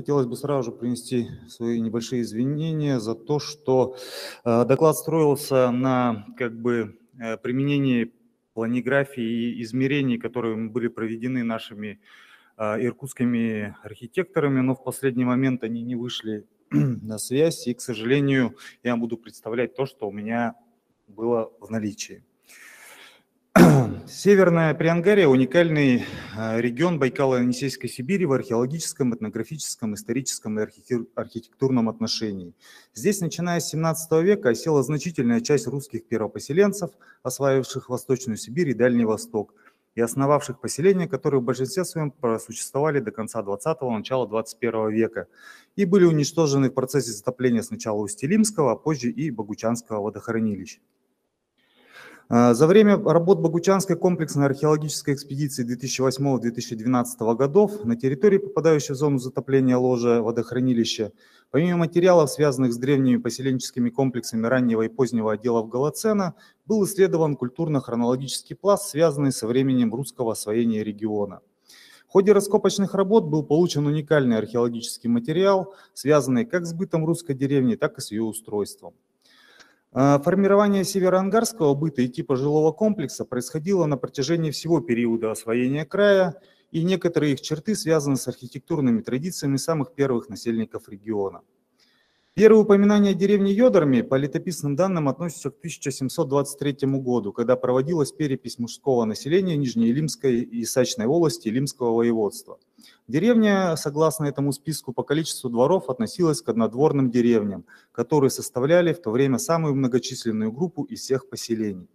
хотелось бы сразу же принести свои небольшие извинения за то, что э, доклад строился на как бы э, применении планиграфии и измерений, которые были проведены нашими э, иркутскими архитекторами, но в последний момент они не вышли на связь, и, к сожалению, я буду представлять то, что у меня было в наличии. Северная Приангария – уникальный а, регион Байкало-Енисейской Сибири в археологическом, этнографическом, историческом и архитектурном отношении. Здесь, начиная с 17 века, осела значительная часть русских первопоселенцев, осваивших Восточную Сибирь и Дальний Восток, и основавших поселения, которые в большинстве своем просуществовали до конца 20-го, начала 21 века, и были уничтожены в процессе затопления сначала Устилимского, а позже и Богучанского водохранилища. А, за время работ Богучанской комплексной археологической экспедиции 2008-2012 годов на территории, попадающей в зону затопления ложа водохранилища, помимо материалов, связанных с древними поселенческими комплексами раннего и позднего отделов Голоцена, был исследован культурно-хронологический пласт, связанный со временем русского освоения региона. В ходе раскопочных работ был получен уникальный археологический материал, связанный как с бытом русской деревни, так и с ее устройством. А, формирование североангарского быта и типа жилого комплекса происходило на протяжении всего периода освоения края, и некоторые их черты связаны с архитектурными традициями самых первых насельников региона. Первые упоминания деревни Йодорми по летописным данным относятся к 1723 году, когда проводилась перепись мужского населения Нижнеилимской и Сачной волости Илимского воеводства. Деревня, согласно этому списку, по количеству дворов относилась к однодворным деревням, которые составляли в то время самую многочисленную группу из всех поселений.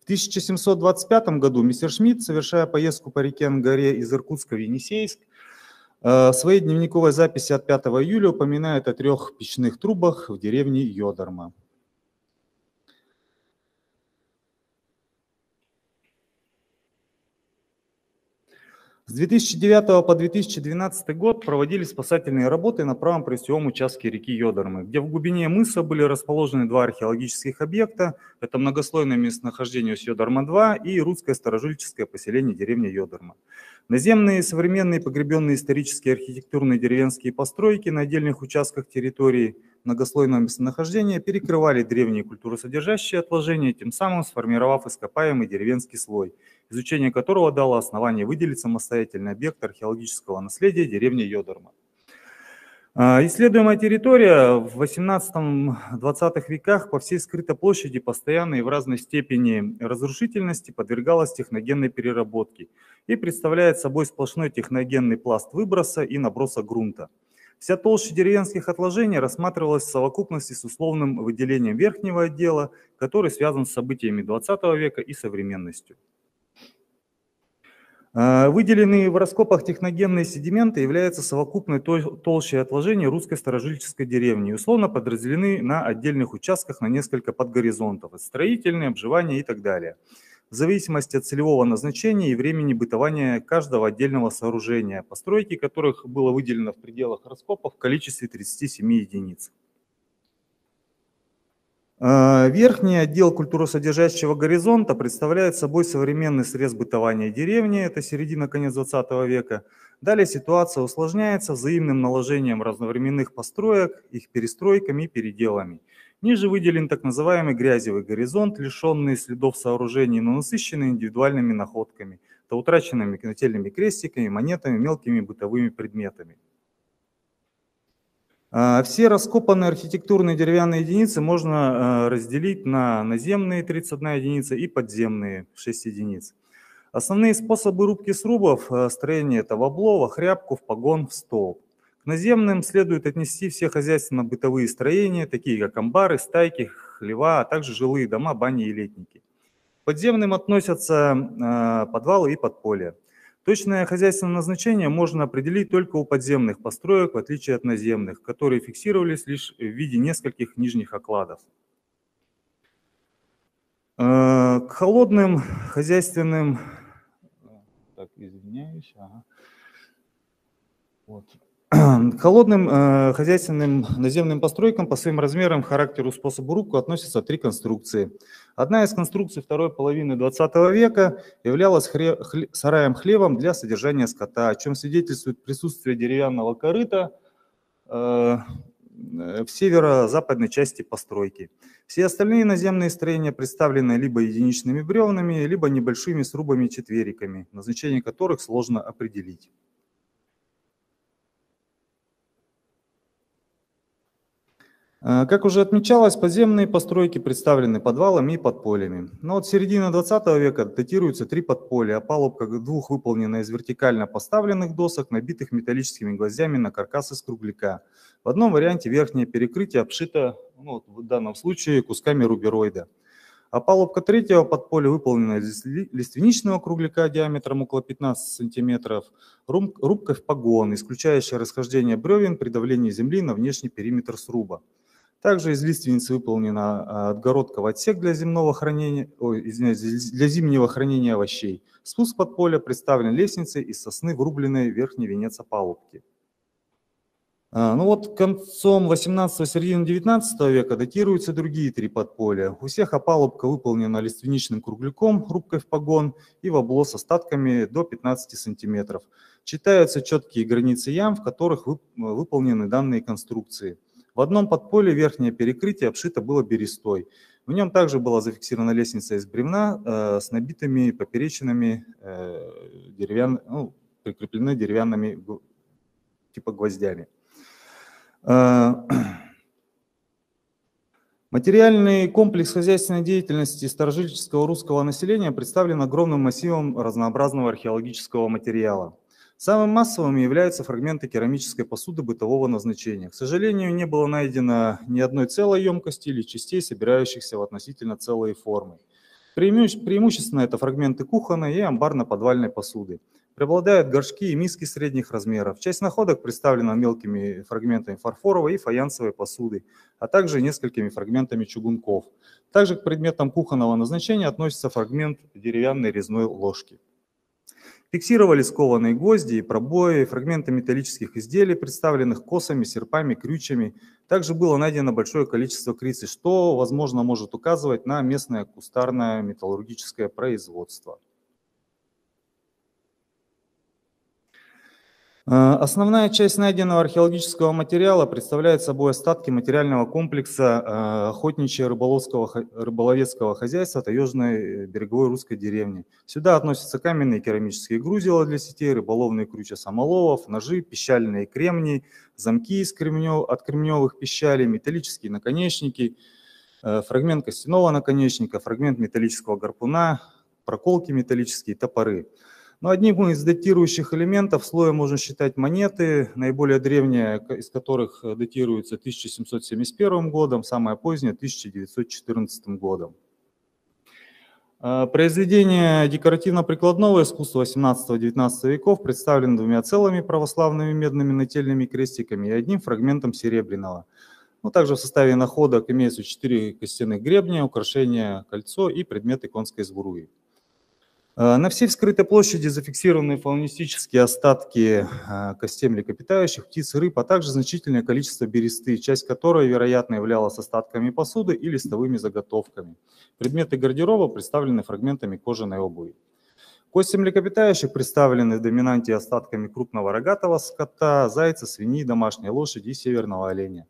В 1725 году мистер Шмидт, совершая поездку по реке Ангаре из Иркутска в Енисейск, в своей дневниковой записи от 5 июля упоминает о трех печных трубах в деревне Йодорма. С 2009 по 2012 год проводили спасательные работы на правом пресевом участке реки Йодормы, где в глубине мыса были расположены два археологических объекта. Это многослойное местонахождение Йодорма-2 и русское старожильческое поселение деревни Йодорма. Наземные современные погребенные исторические архитектурные деревенские постройки на отдельных участках территории многослойного местонахождения перекрывали древние культуросодержащие отложения, тем самым сформировав ископаемый деревенский слой, изучение которого дало основание выделить самостоятельный объект археологического наследия деревни Йодорма. А, исследуемая территория в 18-20 веках по всей скрытой площади постоянно и в разной степени разрушительности подвергалась техногенной переработке и представляет собой сплошной техногенный пласт выброса и наброса грунта. Вся толща деревенских отложений рассматривалась в совокупности с условным выделением верхнего отдела, который связан с событиями 20 века и современностью. А, выделенные в раскопах техногенные sedименты являются совокупной толщей отложений русской старожильческой деревни условно подразделены на отдельных участках на несколько подгоризонтов – строительные, обживание и так далее. В зависимости от целевого назначения и времени бытования каждого отдельного сооружения, постройки которых было выделено в пределах раскопов в количестве 37 единиц. А, верхний отдел культуросодержащего горизонта представляет собой современный срез бытования деревни, это середина-конец 20 века. Далее ситуация усложняется взаимным наложением разновременных построек, их перестройками и переделами. Ниже выделен так называемый грязевый горизонт, лишенный следов сооружений, но насыщенный индивидуальными находками, то утраченными нательными крестиками, монетами, мелкими бытовыми предметами. А, все раскопанные архитектурные деревянные единицы можно а, разделить на наземные 31 единица и подземные 6 единиц. Основные способы рубки срубов а, строения – это в обло, хрябку, в погон, в столб. К наземным следует отнести все хозяйственно-бытовые строения, такие как амбары, стайки, хлева, а также жилые дома, бани и летники. Подземным относятся подвалы и подполья. Точное хозяйственное назначение можно определить только у подземных построек, в отличие от наземных, которые фиксировались лишь в виде нескольких нижних окладов. Э, к холодным хозяйственным... Так, извиняюсь. Ага. Вот. Холодным э, хозяйственным наземным постройкам по своим размерам, характеру, способу рубку относятся три конструкции. Одна из конструкций второй половины 20 века являлась хре, хле, сараем-хлевом для содержания скота, о чем свидетельствует присутствие деревянного корыта в северо-западной части постройки. Все остальные наземные строения представлены либо единичными бревнами, либо небольшими срубами-четвериками, назначение которых сложно определить. Как уже отмечалось, подземные постройки представлены подвалами и подпольями. Но от середины 20 века датируются три подполья, а палубка двух выполнена из вертикально поставленных досок, набитых металлическими гвоздями на каркас из кругляка. В одном варианте верхнее перекрытие обшито, ну, в данном случае, кусками рубероида. А палубка третьего подполя выполнена из лиственничного кругляка диаметром около 15 см, рубкой в погон, исключающая расхождение бревен при давлении земли на внешний периметр сруба. Также из лиственницы выполнена а, отгородка в отсек для земного хранения, ой, извиняюсь, для зимнего хранения овощей. Спуск под поле представлен лестницей из сосны, врубленной в верхний венец опалубки. А, ну вот концом 18-го, середины 19 века датируются другие три подполя. У всех опалубка выполнена лиственничным кругляком, рубкой в погон и в обло с остатками до 15 сантиметров. Читаются четкие границы ям, в которых выполнены данные конструкции. В одном подполе верхнее перекрытие обшито было берестой. В нем также была зафиксирована лестница из бревна э, с набитыми поперечинами, э, деревян, ну, прикреплены деревянными типа гвоздями. Э, материальный комплекс хозяйственной деятельности старожильческого русского населения представлен огромным массивом разнообразного археологического материала. Самым массовым являются фрагменты керамической посуды бытового назначения. К сожалению, не было найдено ни одной целой емкости или частей, собирающихся в относительно целые формы. Преимущественно это фрагменты кухонной и амбарно-подвальной посуды. Преобладают горшки и миски средних размеров. Часть находок представлена мелкими фрагментами фарфоровой и фаянсовой посуды, а также несколькими фрагментами чугунков. Также к предметам кухонного назначения относится фрагмент деревянной резной ложки. Фиксировали скованные гвозди и пробои, фрагменты металлических изделий, представленных косами, серпами, крючьями. Также было найдено большое количество крицы, что, возможно, может указывать на местное кустарное металлургическое производство. Основная часть найденного археологического материала представляет собой остатки материального комплекса э, охотничьего рыболовецкого хозяйства Таежной береговой русской деревни. Сюда относятся каменные керамические грузила для сетей, рыболовные крючья самоловов, ножи, пищальные кремни, замки из кремнев, от кремневых пищалей, металлические наконечники, э, фрагмент костяного наконечника, фрагмент металлического гарпуна, проколки металлические, топоры – но одним из датирующих элементов слоя можно считать монеты, наиболее древняя из которых э, датируется 1771 годом, самая поздняя 1914 годом. А, произведения декоративно-прикладного искусства 18-19 веков представлены двумя целыми православными медными нательными крестиками и одним фрагментом серебряного. Ну, также в составе находок имеются четыре костяных гребня, украшения, кольцо и предметы конской сбруи. Э, на всей вскрытой площади зафиксированы фаунистические остатки э, костей млекопитающих, птиц рыб, а также значительное количество бересты, часть которой, вероятно, являлась остатками посуды и листовыми заготовками. Предметы гардероба представлены фрагментами кожаной обуви. Кости млекопитающих представлены в доминанте остатками крупного рогатого скота, зайца, свиньи, домашней лошади и северного оленя.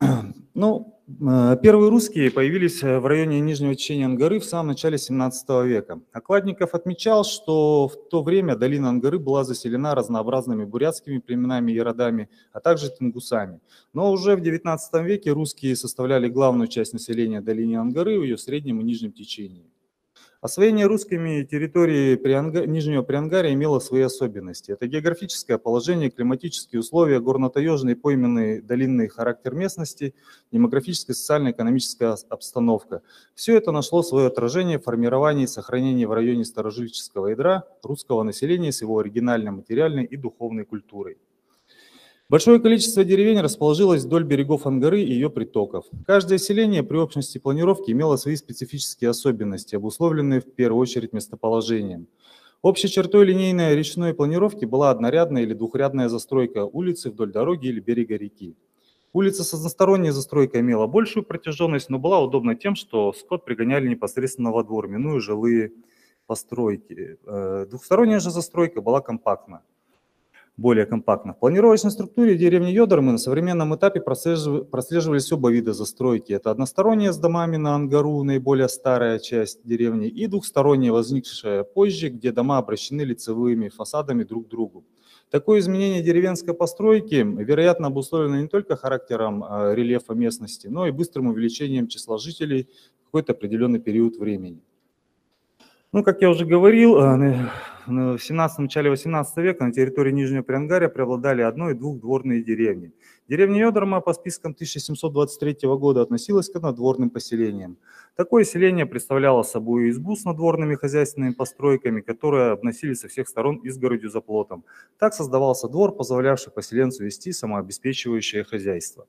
Ну, первые русские появились э, в районе Нижнего течения Ангары в самом начале 17 века. Окладников отмечал, что в то время долина Ангары была заселена разнообразными бурятскими племенами и родами, а также тенгусами. Но уже в 19 веке русские составляли главную часть населения долины Ангары в ее среднем и нижнем течении. Освоение русскими территории Прианга... Нижнего Приангария имело свои особенности. Это географическое положение, климатические условия, горно-таежный пойменный долинный характер местности, демографическая, социально-экономическая обстановка. Все это нашло свое отражение в формировании и сохранении в районе старожильческого ядра русского населения с его оригинальной материальной и духовной культурой. Большое количество деревень расположилось вдоль берегов Ангары и ее притоков. Каждое селение при общности планировки имело свои специфические особенности, обусловленные в первую очередь местоположением. Общей чертой линейной речной планировки была однорядная или двухрядная застройка улицы вдоль дороги или берега реки. Улица с односторонней застройкой имела большую протяженность, но была удобна тем, что скот пригоняли непосредственно во двор, минуя жилые постройки. Э, двухсторонняя же застройка была компактна. Более компактно. В планировочной структуре деревни Йодормы на современном этапе прослеживались оба вида застройки. Это односторонняя с домами на Ангару, наиболее старая часть деревни, и двухсторонняя, возникшая позже, где дома обращены лицевыми фасадами друг к другу. Такое изменение деревенской постройки, вероятно, обусловлено не только характером а, рельефа местности, но и быстрым увеличением числа жителей в какой-то определенный период времени. Ну, как я уже говорил, э, в 17 начале 18 века на территории Нижнего Приангария преобладали одно- и двухдворные деревни. Деревня Йодорма по спискам 1723 года относилась к однодворным поселениям. Такое селение представляло собой избу с надворными хозяйственными постройками, которые обносили со всех сторон изгородью за плотом. Так создавался двор, позволявший поселенцу вести самообеспечивающее хозяйство.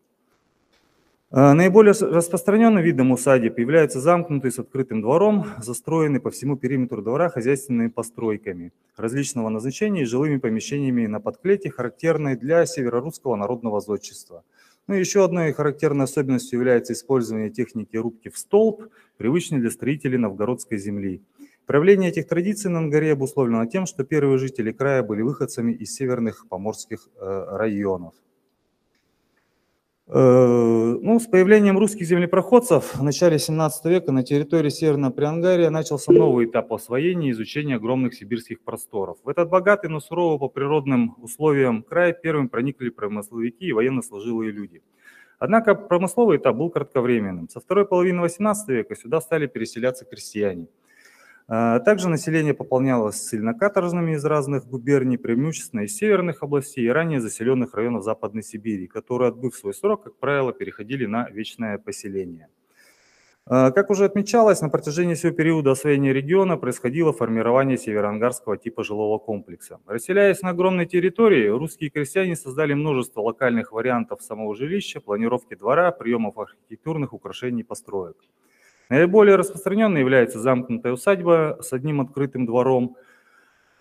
Э, наиболее распространенным видом усадеб является замкнутый с открытым двором, застроенный по всему периметру двора хозяйственными постройками различного назначения и жилыми помещениями на подклете, характерной для северорусского народного зодчества. Ну еще одной характерной особенностью является использование техники рубки в столб, привычной для строителей новгородской земли. Проявление этих традиций на Ангаре обусловлено тем, что первые жители края были выходцами из северных поморских э, районов. Э, ну, с появлением русских землепроходцев в начале 17 века на территории Северного Приангария начался новый этап освоения и изучения огромных сибирских просторов. В этот богатый, но суровый по природным условиям край первым проникли промысловики и военно-служилые люди. Однако промысловый этап был кратковременным. Со второй половины 18 века сюда стали переселяться крестьяне – также население пополнялось ссыльно-каторжными из разных губерний, преимущественно из северных областей и ранее заселенных районов Западной Сибири, которые, отбыв свой срок, как правило, переходили на вечное поселение. А, как уже отмечалось, на протяжении всего периода освоения региона происходило формирование североангарского типа жилого комплекса. Расселяясь на огромной территории, русские крестьяне создали множество локальных вариантов самого жилища, планировки двора, приемов архитектурных украшений и построек. Наиболее распространенной является замкнутая усадьба с одним открытым двором,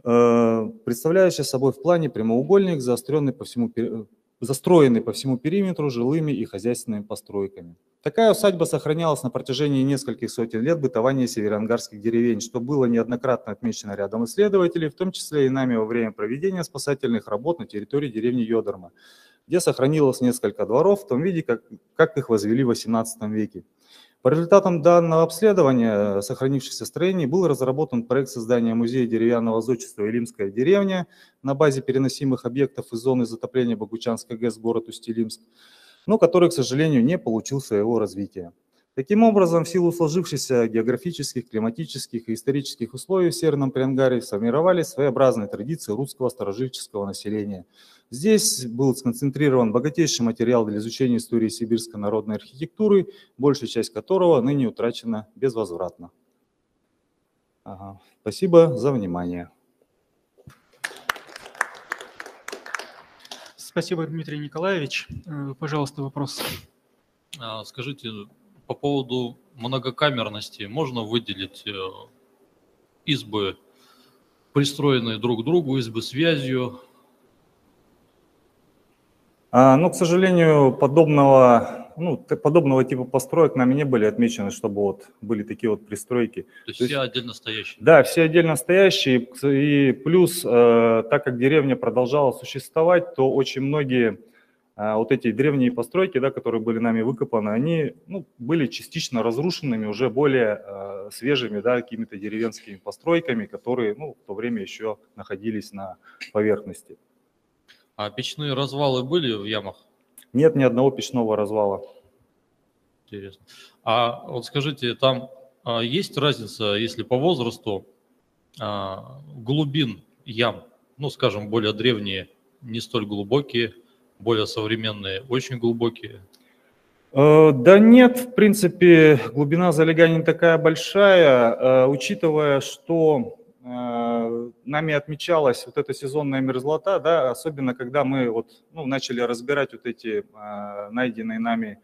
э, представляющая собой в плане прямоугольник, заостренный по всему, застроенный по всему периметру жилыми и хозяйственными постройками. Такая усадьба сохранялась на протяжении нескольких сотен лет бытования североангарских деревень, что было неоднократно отмечено рядом исследователей, в том числе и нами во время проведения спасательных работ на территории деревни Йодорма, где сохранилось несколько дворов в том виде, как, как их возвели в XVIII веке. По результатам данного обследования сохранившихся строений был разработан проект создания музея деревянного зодчества «Илимская деревня» на базе переносимых объектов из зоны затопления Богучанской ГЭС город Усть-Илимск, но который, к сожалению, не получил своего развития. Таким образом, в силу сложившихся географических, климатических и исторических условий в Северном Приангаре сформировались своеобразные традиции русского старожильческого населения – Здесь был сконцентрирован богатейший материал для изучения истории сибирской народной архитектуры, большая часть которого ныне утрачена безвозвратно. Ага. Спасибо за внимание. Спасибо, Дмитрий Николаевич. Э, пожалуйста, вопрос. А, скажите, по поводу многокамерности можно выделить э, избы, пристроенные друг к другу, избы связью, а, ну, к сожалению, подобного, ну, подобного типа построек нами не были отмечены, чтобы вот были такие вот пристройки. То есть, То есть все отдельно стоящие? Да, все отдельно стоящие. И плюс, э, так как деревня продолжала существовать, то очень многие э, вот эти древние постройки, да, которые были нами выкопаны, они ну, были частично разрушенными, уже более э, свежими, да, какими-то деревенскими постройками, которые ну, в то время еще находились на поверхности. А печные развалы были в ямах? Нет ни одного печного развала. Интересно. А вот скажите, там а, есть разница, если по возрасту а, глубин ям, ну, скажем, более древние, не столь глубокие, более современные, очень глубокие? Э, да нет, в принципе, глубина залегания не такая большая, э, учитывая, что нами отмечалась вот эта сезонная мерзлота, да, особенно когда мы вот, ну, начали разбирать вот эти э, найденные нами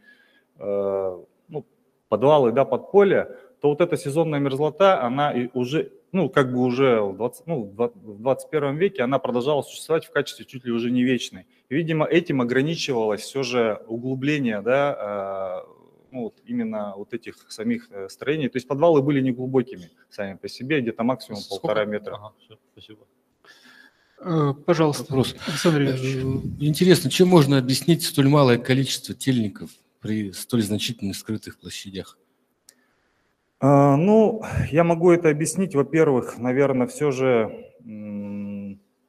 э, ну, подвалы, да, подполья, то вот эта сезонная мерзлота, она и уже, ну, как бы уже в, 20, ну, в 21 веке она продолжала существовать в качестве чуть ли уже не вечной. Видимо, этим ограничивалось все же углубление, да, э, ну, вот именно вот этих самих э, строений. То есть подвалы были неглубокими сами по себе, где-то максимум Сколько? полтора метра. Ага, все, спасибо. Э, Пожалуйста, Вопрос. Александр Юрьевич. Э, Интересно, чем можно объяснить столь малое количество тельников при столь значительных скрытых площадях? А, Ну, я могу это объяснить, во-первых, наверное, все же,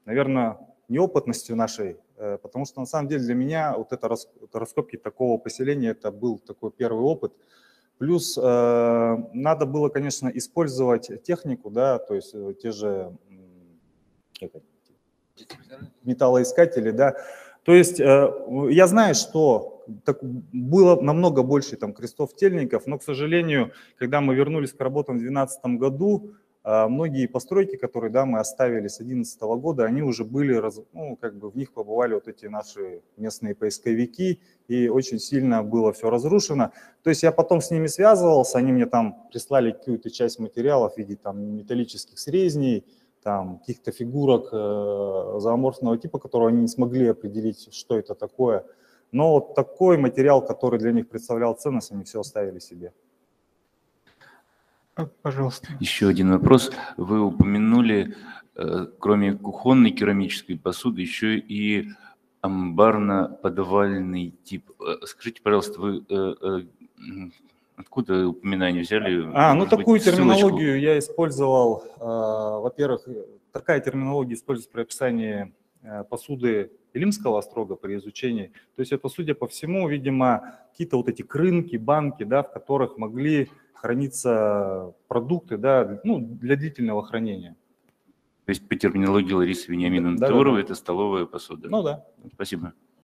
наверное, неопытностью нашей, э, потому что на самом деле для меня вот это рас- это раскопки такого поселения, это был такой первый опыт. Плюс э, надо было, конечно, использовать технику, да, то есть э, те же металлоискатели, да. То есть я знаю, что так было намного больше там крестов тельников, но, к сожалению, когда мы вернулись к работам в 2012 году, многие постройки, которые да, мы оставили с 2011 года, они уже были, ну, как бы в них побывали вот эти наши местные поисковики, и очень сильно было все разрушено. То есть я потом с ними связывался, они мне там прислали какую-то часть материалов в виде там металлических срезней, там каких-то фигурок э, зооморфного типа, которые они не смогли определить, что это такое. Но вот такой материал, который для них представлял ценность, они все оставили себе. Пожалуйста. Еще один вопрос. Вы упомянули, э, кроме кухонной керамической посуды, еще и амбарно-подвальный тип. Э, Скажите, пожалуйста, вы э, откуда упоминание взяли? А, ну Может быть, такую ссылочку? терминологию я использовал. Во-первых, такая терминология используется при описании посуды Илимского острога при изучении. То есть это, судя по всему, видимо, какие-то вот эти крынки, банки, да, в которых могли храниться продукты да, ну, для длительного хранения. То есть по терминологии Ларисы Вениаминовны Да, да, Туровой да. это столовая посуда. Ну да. Спасибо.